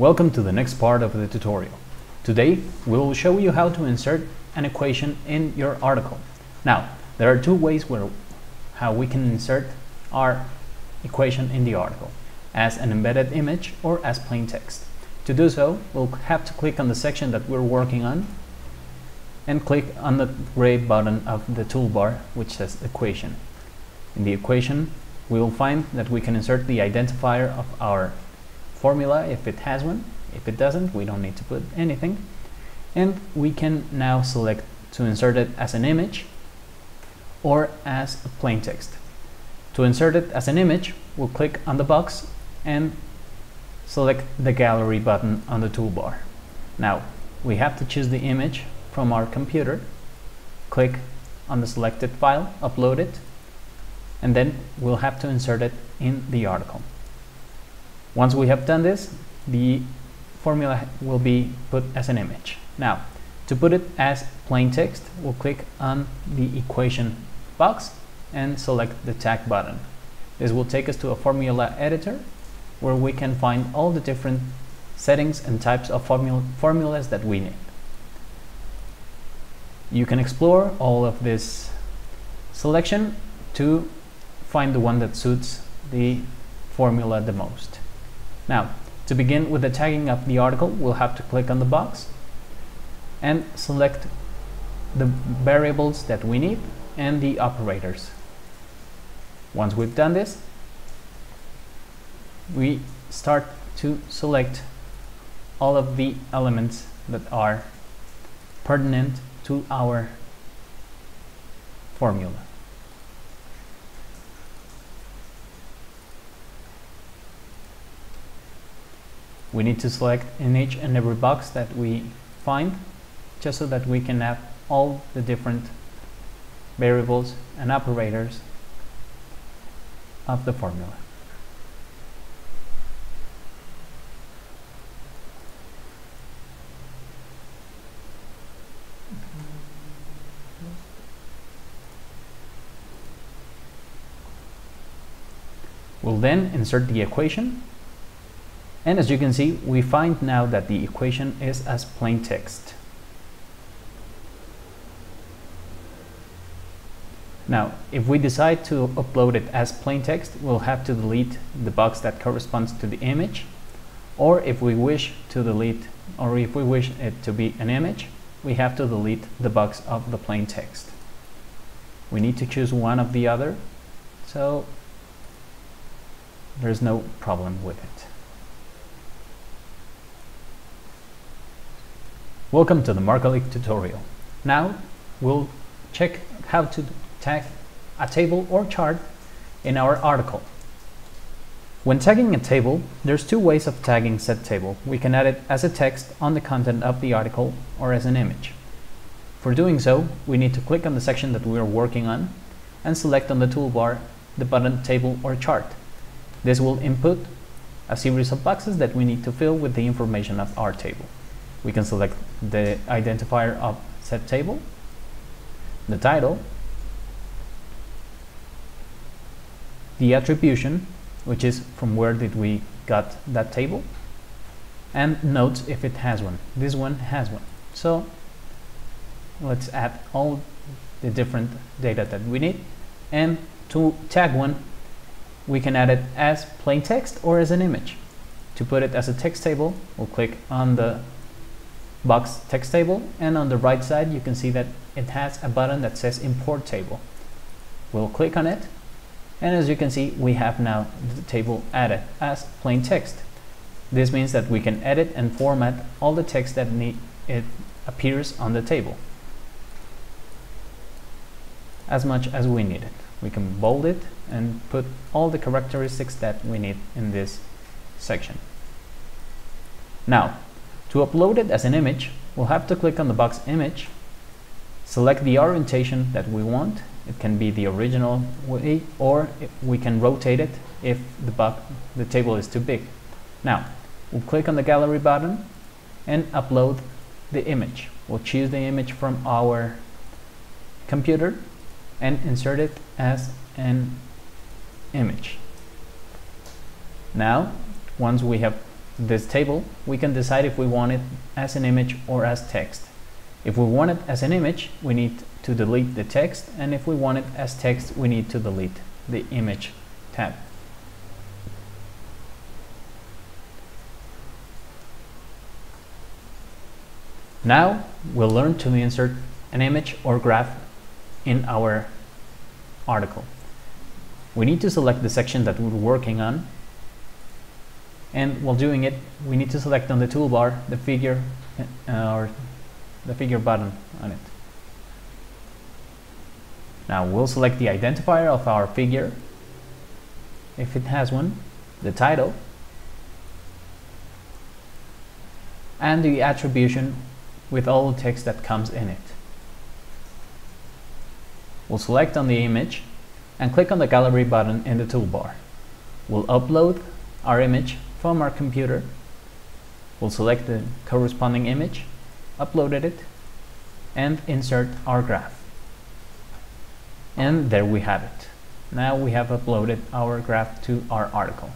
Welcome to the next part of the tutorial. Today we will show you how to insert an equation in your article. Now there are two ways where how we can insert our equation in the article as an embedded image or as plain text. To do so we'll have to click on the section that we're working on and click on the gray button of the toolbar which says equation. In the equation we will find that we can insert the identifier of our formula if it has one. If it doesn't, we don't need to put anything. And we can now select to insert it as an image or as a plain text. To insert it as an image, we'll click on the box and select the gallery button on the toolbar. Now, we have to choose the image from our computer, click on the selected file, upload it, and then we'll have to insert it in the article. Once we have done this, the formula will be put as an image. Now, to put it as plain text, we'll click on the equation box and select the tag button. This will take us to a formula editor where we can find all the different settings and types of formula formulas that we need. You can explore all of this selection to find the one that suits the formula the most. Now, to begin with the tagging of the article, we'll have to click on the box and select the variables that we need and the operators. Once we've done this, we start to select all of the elements that are pertinent to our formula. We need to select in each and every box that we find just so that we can have all the different variables and operators of the formula. We'll then insert the equation and as you can see, we find now that the equation is as plain text. Now, if we decide to upload it as plain text, we'll have to delete the box that corresponds to the image. Or if we wish to delete, or if we wish it to be an image, we have to delete the box of the plain text. We need to choose one of the other, so there's no problem with it. Welcome to the Marcalyc tutorial. Now we'll check how to tag a table or chart in our article. When tagging a table, there's two ways of tagging said table. We can add it as a text on the content of the article or as an image. For doing so, we need to click on the section that we are working on and select on the toolbar the button table or chart. This will input a series of boxes that we need to fill with the information of our table we can select the identifier of set table, the title, the attribution, which is from where did we got that table, and notes if it has one. This one has one. So let's add all the different data that we need. And to tag one, we can add it as plain text or as an image. To put it as a text table, we'll click on the box text table and on the right side you can see that it has a button that says import table. We'll click on it and as you can see we have now the table added as plain text. This means that we can edit and format all the text that it appears on the table. As much as we need it. We can bold it and put all the characteristics that we need in this section. Now to upload it as an image, we'll have to click on the box image, select the orientation that we want. It can be the original way or we can rotate it if the, the table is too big. Now, we'll click on the gallery button and upload the image. We'll choose the image from our computer and insert it as an image. Now, once we have this table, we can decide if we want it as an image or as text. If we want it as an image, we need to delete the text, and if we want it as text, we need to delete the image tab. Now we'll learn to insert an image or graph in our article. We need to select the section that we're working on and while doing it we need to select on the toolbar the figure uh, or the figure button on it. Now we'll select the identifier of our figure if it has one, the title and the attribution with all the text that comes in it. We'll select on the image and click on the gallery button in the toolbar. We'll upload our image from our computer. We'll select the corresponding image, uploaded it, and insert our graph. And there we have it. Now we have uploaded our graph to our article.